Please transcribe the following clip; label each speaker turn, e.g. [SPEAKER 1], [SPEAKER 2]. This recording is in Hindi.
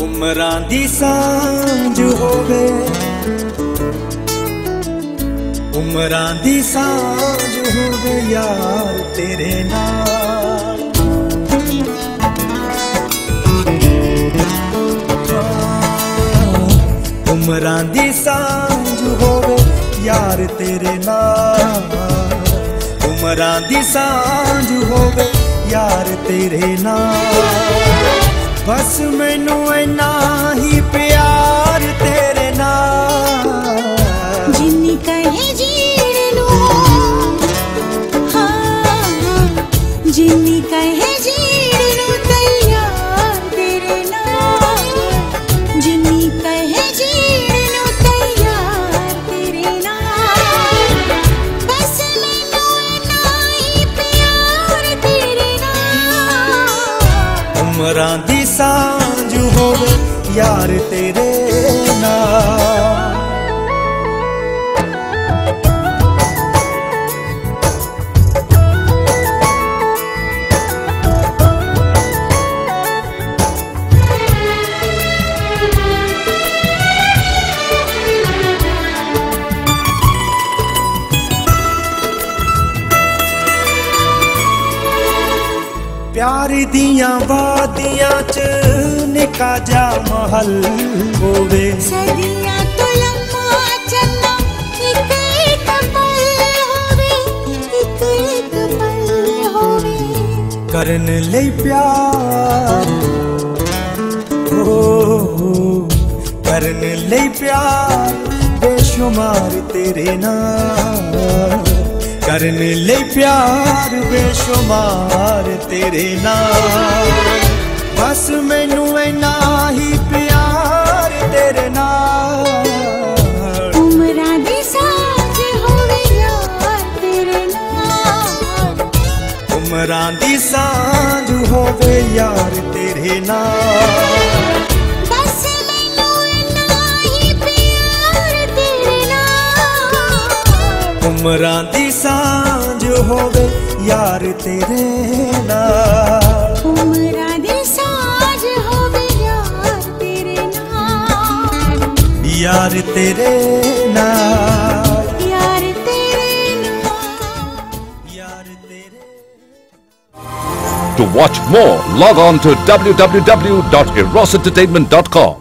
[SPEAKER 1] ਉਮਰਾਂ ਦੀ ਸਾਂਝ ਹੋਵੇ ਉਮਰਾਂ ਦੀ ਸਾਂਝ ਹੋਵੇ ਯਾਰ ਤੇਰੇ ਨਾਲ। ਉਮਰਾਂ ਦੀ ਸਾਂਝ ਹੋਵੇ ਯਾਰ ਤੇਰੇ ਨਾਲ। ਉਮਰਾਂ ਦੀ ਸਾਂਝ ਹੋਵੇ ਯਾਰ ਤੇਰੇ ਨਾਲ। ਬਸ ਮੈਨੂੰ ਇੰਨਾ ਹੀ
[SPEAKER 2] ਪਿਆ अमरां दी साँझ होवे यार तेरे नाल प्यार
[SPEAKER 1] दिया वादिया च निका जा महल होवे। करन ले प्यार ओ करन ले प्यार बेशुमार तेरे नाम। करने ले प्यार बेशुमार तेरे नाम।
[SPEAKER 2] बस मैनू ना ही प्यार तेरे नाम।
[SPEAKER 1] उम्रा दे साज होवे यार तेरे नाम।
[SPEAKER 2] उम्रा दी साँझ होवे यार तेरे नाम।
[SPEAKER 1] ਉਮਰਾਂ ਦੀ ਸਾਂਝ ਹੋਵੇ ਯਾਰ ਤੇਰੇ ਨਾਲ
[SPEAKER 2] ਉਮਰਾਂ ਦੀ ਸਾਂਝ ਹੋਵੇ ਯਾਰ ਤੇਰੇ ਨਾਲ
[SPEAKER 1] ਯਾਰ ਤੇਰੇ ਨਾਲ
[SPEAKER 2] ਯਾਰ ਤੇਰੇ ਨਾਲ
[SPEAKER 1] ਯਾਰ ਤੇਰੇ
[SPEAKER 3] To watch more, log on to www.erosentertainment.com.